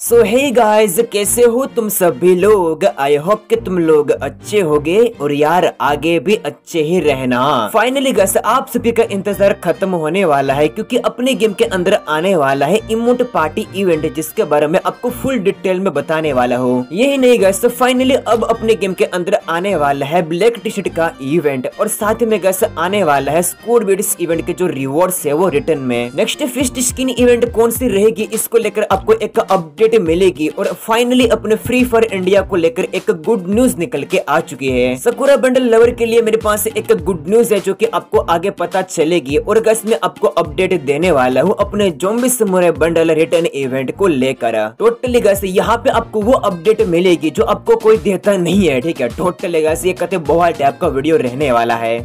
सो hey guys कैसे हो तुम सभी लोग? आई होप कि तुम लोग अच्छे होगे और यार, आगे भी अच्छे ही रहना। फाइनली गस आप सभी का इंतज़ार खत्म होने वाला है क्योंकि अपने गेम के अंदर आने वाला है इमोट पार्टी इवेंट जिसके बारे में आपको फुल डिटेल में बताने वाला हूँ। यही नहीं गस फाइनली अब अपने गेम के अंदर आने वाला है ब्लैक टी शर्ट का इवेंट और साथ में गस आने वाला है स्कोर बिड्स इवेंट के जो रिवॉर्ड है वो रिटर्न में। नेक्स्ट फिस्ट स्किन इवेंट कौन सी रहेगी, इसको लेकर आपको एक अपडेट अपडेट मिलेगी और फाइनली अपने फ्री फायर इंडिया को लेकर एक गुड न्यूज़ निकल के आ चुकी है। सकुरा बंडल लवर के लिए मेरे पास एक गुड न्यूज़ है जो की आपको आगे पता चलेगी और गस में आपको अपडेट देने वाला हूँ अपने zombie samurai bundle return event को लेकर। टोटली गस यहाँ पे आपको वो अपडेट मिलेगी जो आपको कोई देता नहीं है, ठीक है? टोटली गस ये कहते बहुत टाइप का वीडियो रहने वाला है।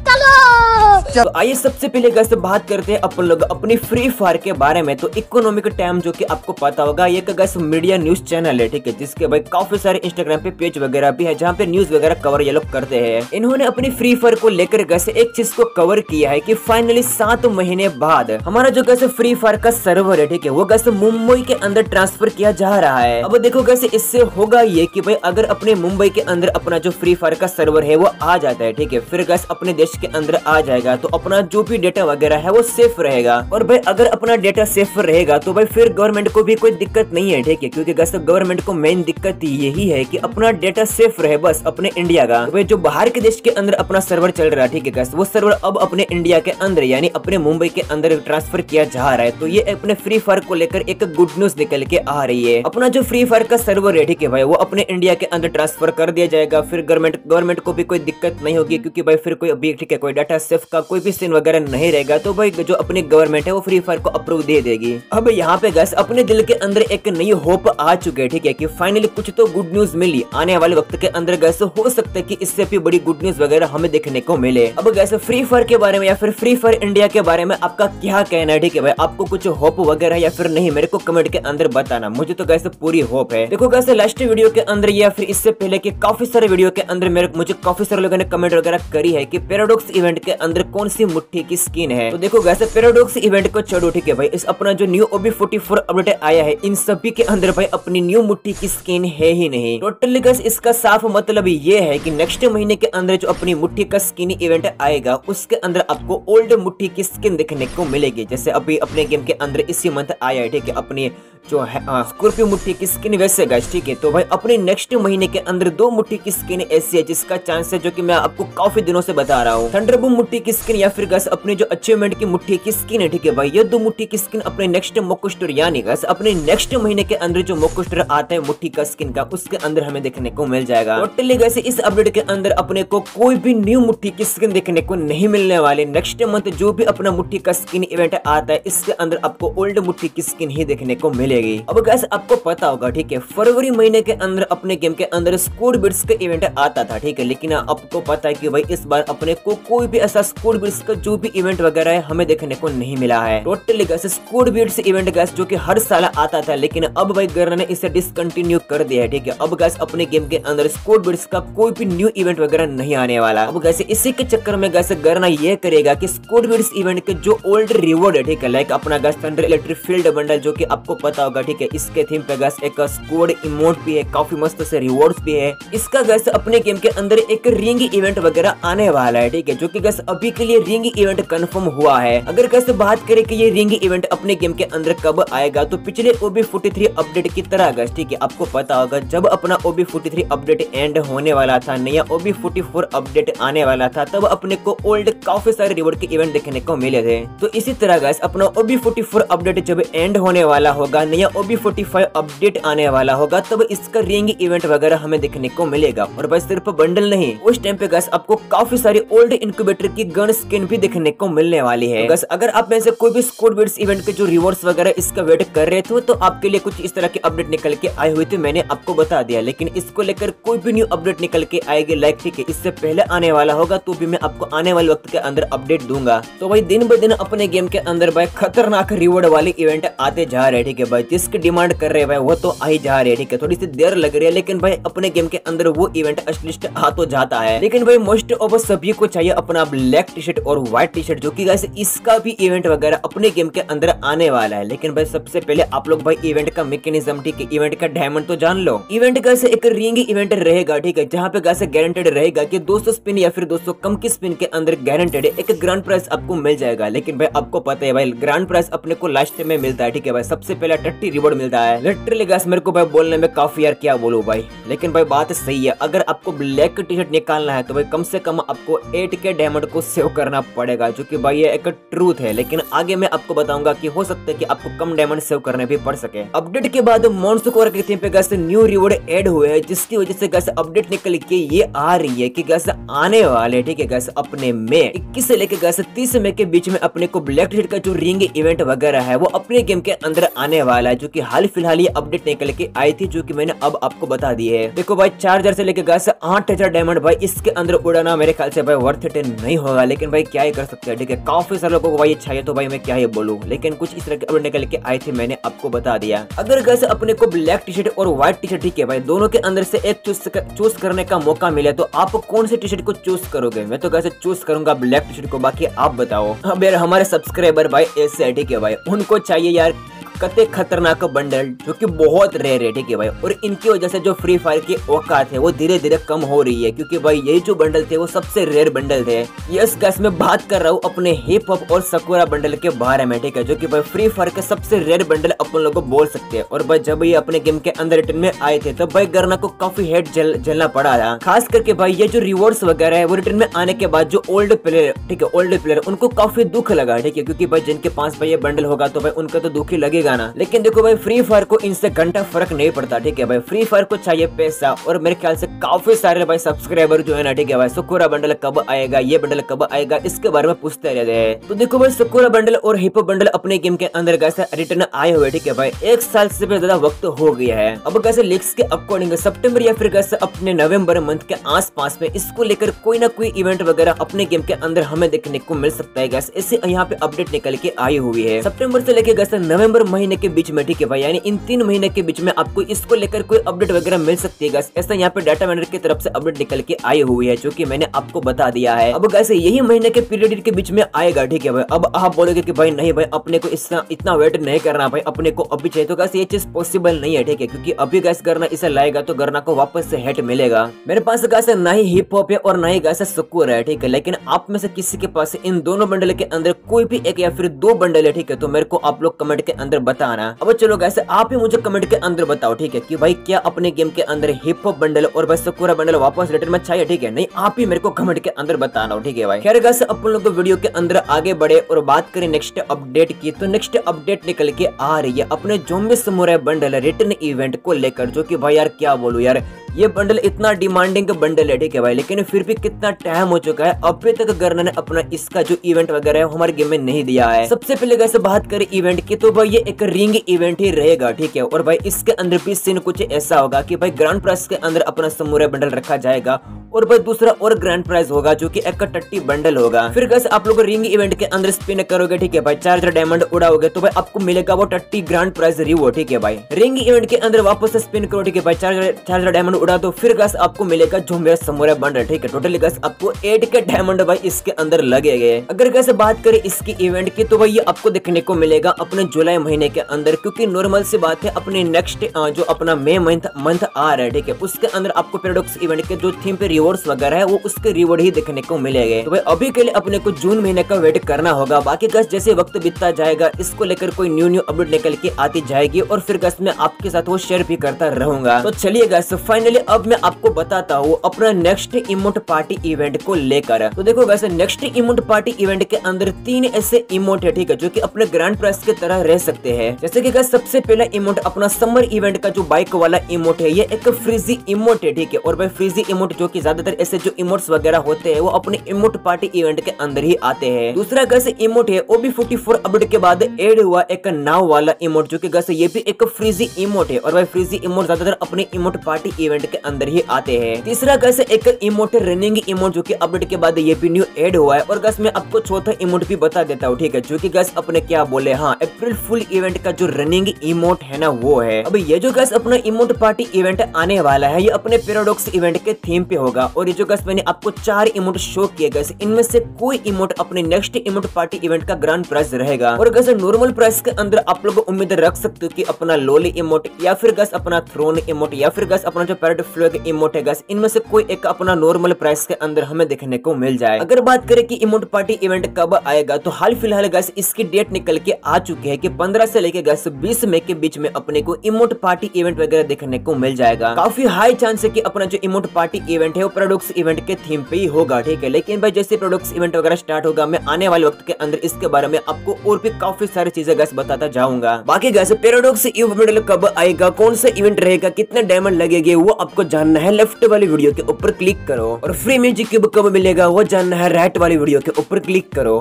तो आइए सबसे पहले गस बात करते हैं अपन लोग अपनी फ्री फायर के बारे में। तो इकोनॉमिक टाइम जो कि आपको पता होगा, ये गस मीडिया न्यूज़ चैनल है, ठीक है, जिसके भाई काफ़ी सारे इंस्टाग्राम पे पेज वगैरह भी है, जहाँ पे न्यूज़ वगैरह कवर ये लोग करते हैं। इन्होंने अपनी फ्री फायर को लेकर गैसे एक चीज़ को कवर किया है कि फाइनली सात महीने बाद हमारा जो गैसे फ्री फायर का सर्वर है, ठीक है, वो गैसे मुंबई के अंदर ट्रांसफ़र किया जा रहा है। अब देखो गैसे इससे होगा ये की भाई अगर अपने मुंबई के अंदर अपना जो फ्री फायर का सर्वर है, वो आ जाता है, ठीक है, फिर गैस अपने देश के अंदर आ जाएगा। तो अपना जो भी डेटा वगैरह है वो सेफ़ रहेगा। और भाई, अगर अपना डेटा सेफ़ रहेगा तो भाई फिर गवर्नमेंट को भी कोई दिक्कत नहीं है, ठीक है? क्योंकि गवर्नमेंट को मेन दिक्कत यही है कि अपना डेटा सेफ़ रहे बस, अपने इंडिया का। वे जो बाहर के देश के अंदर अपना सर्वर चल रहा है, ठीक है गैस वो सर्वर अब अपने इंडिया के अंदर, यानी अपने मुंबई के अंदर ट्रांसफ़र किया जा रहा है। तो ये अपने फ्री फायर को लेकर एक गुड न्यूज़ निकल के आ रही है। अपना जो फ्री फायर का सर्वर है, ठीक है भाई, वो अपने इंडिया के अंदर ट्रांसफ़र कर दिया जाएगा। फिर गवर्नमेंट गवर्नमेंट को भी कोई दिक्कत नहीं होगी, क्योंकि भाई, फिर कोई अभी, ठीक है, कोई डाटा सेफ़ का कोई भी सीन वगैरह नहीं रहेगा तो भाई जो अपनी गवर्नमेंट है, वो फ्री फायर को अप्रूव दे देगी। अब यहाँ पे गैस अपने दिल के अंदर एक नई होप आ चुके हैं, ठीक है कि फाइनली कुछ तो गुड न्यूज़ मिली। आने वाले वक्त के अंदर गैस हो सकता है कि इससे भी बड़ी गुड न्यूज़ वगैरह हमें देखने को मिले। अब गैस फ्री फायर के बारे में या फिर फ्री फायर इंडिया के बारे में आपका क्या कहना है, ठीक है भाई? आपको कुछ होप वगैरह या फिर नहीं, मेरे को कमेंट के अंदर बताना। मुझे तो गैस पूरी होप है। देखो गैस लास्ट वीडियो के अंदर या फिर इससे पहले की काफ़ी सारे वीडियो के अंदर मेरे, मुझे काफ़ी सारे लोगों ने कमेंट वगैरह करी है की पेराडॉक्स इवेंट के अंदर कौन सी मुठ्ठी की स्किन है? तो देखो गैस पेराडॉक्स इवेंट को छोड़ो, ठीक है भाई? इस अपना जो न्यू ओबी फोर्टी अपडेट आया है, इन सभी के अंदर भाई अपनी न्यू मुट्ठी की स्किन है ही नहीं। टोटली गैस इसका साफ़ मतलब ये है की नेक्स्ट महीने के अंदर जो अपनी मुट्ठी का स्किन इवेंट आएगा, उसके अंदर आपको ओल्ड मुट्ठी की स्किन देखने को मिलेगी। जैसे अभी अपने गेम के अंदर इसी मंथ आया है, ठीक है? अपनी जो है स्कॉर्पियो मुट्ठी की स्किन वैसे गैस ठीक है? तो भाई, अपने नेक्स्ट महीने के अंदर दो मुट्ठी की स्किन ऐसी है जिसका चांस है जो कि मैं आपको काफ़ी दिनों से बता रहा हूँ। थंडरबूम मुट्ठी की स्किन या फिर गैस अपने जो अचीवमेंट की मुट्ठी की स्किन है, ठीक है भाई? ये दो मुट्ठी की स्किन अपने नेक्स्ट मोकोस्टर यानी गैस अपने नेक्स्ट महीने के अंदर जो मोकोस्टर आता है मुट्ठी का स्किन का, उसके अंदर हमें देखने को मिल जाएगा। टोटली गैस इस अपडेट के अंदर अपने को कोई भी न्यू मुट्ठी की स्किन देखने को नहीं मिलने वाले। नेक्स्ट मंथ जो भी अपना मुट्ठी का स्किन इवेंट आता है, इसके अंदर आपको ओल्ड मुट्ठी की स्किन ही देखने को मिलेगी। अब गैस आपको पता होगा, ठीक है, फरवरी महीने के अंदर, अपने गेम के अंदर स्कोर बिट्स का इवेंट आता था, ठीक है, लेकिन आपको पता है कि भाई, इस बार अपने को कोई भी ऐसा स्कोर बिट्स का जो भी इवेंट वगैरह है, हमें देखने को नहीं मिला है। Totally guys score bits event guys जो कि हर साल आता था, लेकिन अब भाई गर्र ने इसे डिसकंटिन्यू कर दिया है, ठीक है। अब गैस अपने गेम के अंदर स्कोर बिट्स का कोई भी न्यू इवेंट वगैरह नहीं आने वाला। अब गैसे इसी के चक्कर में गैस गर्ना ये करेगा कि स्कोर बिट्स इवेंट के जो ओल्ड रिवॉर्ड है, ठीक है लाइक अपना guys thunder electric field bundle जो कि आपको पता होगा ठीक है? इसके थीम पे गैस एक स्कोड इमोट भी है, काफ़ी मस्त से रिवॉर्ड भी है। इसका गैस अपने गेम के अंदर एक रिंग इवेंट वगैरह आने वाला है, ठीक है? जो की गैस अभी के लिए रिंग इवेंट कन्फर्म हुआ है। अगर गैस बात करें की ये रिंग इवेंट अपने गेम के अंदर कब आएगा तो पिछले ओबी फोर्टी अपडेट की तरह गैस ठीक है? आपको पता होगा, जब अपना ओबी फोर्टी अपडेट एंड होने वाला था, नया ओबी फोर्टी अपडेट आने वाला था, तब अपने को ओल्ड काफ़ी सारे रिवॉर्ड के इवेंट देखने को मिले थे। तो इसी तरह गैस अपना ओबी फोर्टी अपडेट जब एंड होने वाला होगा नया ओबी फोर्टी अपडेट आने वाला होगा, तब इसका रिंग इवेंट वगैरह हमें देखने को मिलेगा। और बस सिर्फ़ बंडल नहीं, उस टाइम पे गैस आपको काफ़ी सारी ओल्ड इंक्यूबेटर की गन स्किन भी देखने को मिलने वाली है। गैस अगर आप में से कोई भी बिट्स इवेंट के जो रिवॉर्ड्स वगैरह इसका वेट कर रहे थे तो आपके लिए कुछ इस तरह की अपडेट निकल के आए हुए थे, मैंने आपको बता दिया। लेकिन इसको लेकर कोई भी न्यू अपडेट निकल के आएगी लाइक ठीक है, इससे पहले आने वाला होगा तो भी मैं आपको आने वाले वक्त के अंदर अपडेट दूँगा। तो भाई, दिन ब दिन अपने गेम के अंदर भाई, खतरनाक रिवॉर्ड वाले इवेंट आते जा रहे ठीक है भाई, जिसकी डिमांड कर रहे हैं भाई, वो तो आ जा रही है, ठीक है? थोड़ी सी देर लग रही है, लेकिन भाई, अपने गेम के अंदर वो इवेंट लिस्ट आ तो जाता है। लेकिन भाई मोस्ट ऑफ़ सभी को चाहिए अपना ब्लैक टी शर्ट और व्हाइट टी शर्ट जो की इसका भी इवेंट वगैरह अपने गेम के अंदर आने वाला है। लेकिन भाई, सबसे पहले आप लोग भाई इवेंट का मैकेनिज्म ठीक है? इवेंट का डायमंड तो जान लो। इवेंट का एक रिंग इवेंट रहेगा, ठीक है? जहाँ पे कैसे गारंटेड रहेगा की दोस्तों स्पिन या फिर दोस्तों कम की स्पिन के अंदर गारंटेड एक ग्रांड प्राइस आपको मिल जाएगा। लेकिन भाई, आपको पता है भाई ग्रांड प्राइस अपने को लास्ट में मिलता है, ठीक है भाई? सबसे पहले टट्टी रिवॉर्ड मिलता है। लिटरली गैस मेरे को भाई बोलने में काफ़ी यार क्या बोलू भाई। लेकिन भाई बात सही है, अगर आपको ब्लैक टी शर्ट निकालना है तो भाई कम से कम आपको एट के डायमंड को सेव करना पड़ेगा, जो कि भाई ये एक ट्रूथ है। लेकिन आगे मैं आपको बताऊँगा कि हो सकता है कि आपको कम डायमंड सेव करने भी पड़ सके। अपडेट के बाद मॉन्सकोर के थीम पे गैस न्यू रिवॉर्ड एड हुए है, जिसकी वजह से गैस अपडेट निकल के ये आ रही है कि गैस आने वाले, ठीक है गैस अपने में। इक्कीस से लेकर गैस तीस मई के बीच में अपने को ब्लैक टी शर्ट का जो रिंग इवेंट वगैरह है, वो अपने गेम के अंदर आने वाला है, जो की हाल फ़िलहाल ये अपडेट निकल के आई थी, जो की मैंने अब आपको बता दी है। देखो भाई चार हज़ार से लेकर आठ हज़ार डायमंड भाई, इसके अंदर उड़ाना मेरे ख्याल से भाई वर्थ इट नहीं होगा, लेकिन भाई क्या ही कर सकते हैं, ठीक है? काफ़ी सारे लोगों को भाई चाहिए तो भाई मैं क्या ही बोलूँ? लेकिन कुछ इस तरह के अपडेट निकल के आए थे, मैंने आपको बता दिया। अगर गैस अपने को ब्लैक टी शर्ट और व्हाइट टी शर्ट ठीक है भाई, दोनों के अंदर से एक चूज़ करने का मौका मिले तो आप कौन से टी शर्ट को चूज़ करोगे? मैं तो कैसे चूज़ करूँगा ब्लैक टी शर्ट को, बाकी आप बताओ। अब यार, हमारे सब्सक्राइबर भाई ऐसे ठीक है भाई, उनको चाहिए यार कते खतरनाक बंडल जो कि बहुत रेयर है ठीक है भाई, और इनकी वजह से जो फ्री फायर की औकात है, वो धीरे धीरे कम हो रही है, क्योंकि भाई यही जो बंडल थे, वो सबसे रेयर बंडल थे। यस गैस मैं बात कर रहा हूँ अपने हिप हॉप और सकुरा बंडल के बारे में, ठीक है, जो की भाई फ्री फायर के सबसे रेयर बंडल अपन लोग को बोल सकते हैं। और भाई, जब ये अपने गेम के अंदर रिटर्न में आए थे तो भाई गरना को काफ़ी जल, जलना पड़ा था। खास करके भाई, ये जो रिवॉर्ड्स वगैरह है, वो रिटर्न में आने के बाद जो ओल्ड प्लेयर ठीक है ओल्ड प्लेयर उनको काफ़ी दुख लगा, ठीक है, क्योंकि भाई, जिनके पास भाई ये बंडल होगा तो भाई उनका तो दुख ही लगेगा। ना लेकिन देखो भाई फ्री फायर को इनसे घंटा फ़र्क नहीं पड़ता, ठीक है भाई? फ्री फायर को चाहिए पैसा, और मेरे ख्याल से काफ़ी सारे भाई सब्सक्राइबर जो है ना, ठीक है भाई? सुकुरा बंडल कब आएगा, ये बंडल कब आएगा, इसके बारे में पूछते रहते हैं। तो देखो भाई सुकुरा बंडल और हिपो बंडल अपने गेम के अंदर कैसे रिटर्न आए हुए, ठीक है भाई? एक साल से भी ज़्यादा वक्त हो गया है। अब कैसे लिक्स के अकॉर्डिंग सेप्टेम्बर या फिर कैसे अपने नवंबर मंथ के आस पास में, इसको लेकर कोई ना कोई इवेंट वगैरह अपने गेम के अंदर हमें देखने को मिल सकता है इससे यहाँ पे अपडेट निकल के आई हुई है। सितंबर से लेकर गैस नवंबर महीने के बीच में, ठीक है भाई? यानी इन तीन महीने के बीच में आपको इसको लेकर कोई अपडेट वगैरह मिल सकती है ऐसा यहाँ पे डाटा मैनेजर की तरफ़ से अपडेट निकल के आई हुई है, जो कि मैंने आपको बता दिया है। अब कैसे यही महीने के पीरियड के बीच में आएगा, ठीक है भाई? अब आप बोलोगे कि भाई, नहीं भाई, अपने को इतना इतना वेट नहीं करना भाई, अपने को अभी चाहिए। तो कैसे ये चीज़ पॉसिबल नहीं है, ठीक है? क्योंकि अभी गैस करना इसे लाएगा तो गरना को वापस से हेट मिलेगा। मेरे पास कैसे ना ही हिप हॉप है और ना ही कैसे सुकूर है, ठीक है? लेकिन आप में से किसी के पास, इन दोनों बंडल के अंदर कोई भी एक या फिर दो बंडल है, ठीक है? तो मेरे को आप लोग कमेंट के अंदर बताना। अब चलो गैसे आप ही मुझे कमेंट के अंदर बताओ, ठीक है? कि भाई क्या अपने गेम के अंदर हिप हॉप बंडल और बस सकुरा बंडल वापस रिटर्न में चाहिए ठीक है? नहीं, आप ही मेरे को कमेंट के अंदर बताना, ठीक है भाई? खैर गैसे अपन लोग वीडियो के अंदर आगे बढ़े और बात करें नेक्स्ट अपडेट की तो नेक्स्ट अपडेट निकल के आ रही है अपने zombie samurai bundle return event को लेकर, जो की भाई यार क्या बोलू यार ये बंडल इतना डिमांडिंग बंडल है, ठीक है भाई? लेकिन फिर भी कितना टाइम हो चुका है। अभी तक गर्ना ने अपना इसका जो इवेंट वगैरह है, हमारे गेम में नहीं दिया है। सबसे पहले कैसे बात करें इवेंट की तो भाई ये एक रिंग इवेंट ही रहेगा, ठीक है? और भाई इसके अंदर भी सीन कुछ ऐसा होगा कि भाई ग्रांड प्राइज के अंदर अपना समूरा बंडल रखा जाएगा और भाई दूसरा और ग्रैंड प्राइज होगा जो कि एक टट्टी बंडल होगा। फिर कैसे आप लोग रिंग इवेंट के अंदर स्पिन करोगे, ठीक है भाई? चार हज़ार डायमंड उड़ाओगे तो भाई आपको मिलेगा वो टट्टी ग्रैंड प्राइज रिवो ठीक है भाई? रिंग इवेंट के अंदर वापस स्पिन करो, ठीक है भाई? चार चार डायमंड उड़ा दो। फिर गैस आपको मिलेगा जो मेरा समोरा बंडल ठीक है? टोटली गैस आपको एट के डायमंड भाई इसके अंदर लगे गए अगर कैसे बात करें इसकी इवेंट की तो भाई ये आपको देखने को मिलेगा अपने जुलाई महीने के अंदर, क्योंकि नॉर्मल सी बात है, अपने नेक्स्ट जो अपना मे मंथ मंथ आ रहा है, ठीक है? उसके अंदर आपको पेरोडॉक्स इवेंट के जो थीम पे रिवॉर्ड्स वगैरह है, वो उसके रिवॉर्ड ही देखने को मिलेंगे। तो भाई अभी के लिए अपने को जून महीने का वेट करना होगा। बाकी गस जैसे वक्त बीतता जाएगा, इसको लेकर कोई न्यू न्यू अपडेट निकल के आती जाएगी, और फिर गस मैं आपके साथ वो शेयर भी करता रहूँगा। तो चलिए गस फाइनली अब मैं आपको बताता हूँ अपना नेक्स्ट इमोट पार्टी इवेंट को लेकर। तो देखो, वैसे नेक्स्ट इमोट पार्टी इवेंट के अंदर तीन ऐसे इमोट है, ठीक है, जो की अपने ग्रैंड प्राइस की तरह रह सकते हैं। जैसे की सबसे पहला इमोट अपना समर इवेंट का जो बाइक वाला इमोट है, ये एक फ्रीजी इमोट है, ठीक है, और भाई फ्रीजी इमोट जो की ज़्यादातर ऐसे जो इमोट्स वगैरह होते हैं, वो अपने इमोट पार्टी इवेंट के अंदर ही आते हैं। दूसरा गैस इमोट है भी फोर्टी फोर अपडेट के बाद एड हुआ एक नाव वाला इमोट जो की गैस ये भी एक फ्रीजी इमोट है, और भाई फ्रीजी इमोट ज़्यादातर अपने इमोट पार्टी इवेंट इवेंट के अंदर ही आते हैं। तीसरा गैस एक इमोट रनिंग इमोट जो की अपडेट के बाद ये भी न्यू एड हुआ है और गैस मैं आपको चौथा इमोट भी बता देता हूँ, ठीक है? जो की गैस अपने क्या बोले? हाँ अप्रैल फुल इवेंट का जो रनिंग इमोट है ना, वो है। अब ये जो गैस अपना इमोट पार्टी इवेंट आने वाला है, ये अपने पेरोडॉक्स इवेंट के थीम पे होगा और ये जो गैस मैंने आपको चार इमोट शो किए गए, इनमें से कोई इमोट अपने नेक्स्ट इमोट पार्टी इवेंट का ग्रांड प्राइज रहेगा। और गैस नॉर्मल प्राइस के अंदर आप लोग उम्मीद रख सकते हो कि अपना लोली इमोट या फिर गैस अपना थ्रोन इमोट या फिर गैस अपना जो पैरेड फ्लैग इमोट है इनमें से कोई एक अपना नॉर्मल प्राइस के अंदर हमें देखने को मिल जाए। अगर बात करें कि इमोट पार्टी इवेंट कब आएगा तो हाल फ़िलहाल गैस इसकी डेट निकल के आ चुकी है कि 15 से लेके गैस 20 मई के बीच में अपने को इमोट पार्टी इवेंट वगैरह देखने को मिल जाएगा। काफ़ी हाई चांस है की अपना जो इमोट पार्टी इवेंट है, वो प्रोडक्ट्स इवेंट के थीम पे ही होगा, ठीक है? लेकिन भाई, जैसे प्रोडक्ट्स इवेंट वगैरह स्टार्ट होगा, मैं आने वाले वक्त के अंदर इसके बारे में आपको और भी काफ़ी सारी चीज़ें गैस बताता जाऊँगा। बाकी गैस पेरोडॉक्स मॉडल कब आएगा, कौन सा इवेंट रहेगा, कितने डायमंड लगेगा, वो आपको जानना है लेफ़्ट वाली वीडियो के ऊपर क्लिक करो और फ्री म्यूज़िक कब मिलेगा वो जानना है राइट वाली वीडियो के ऊपर क्लिक करो।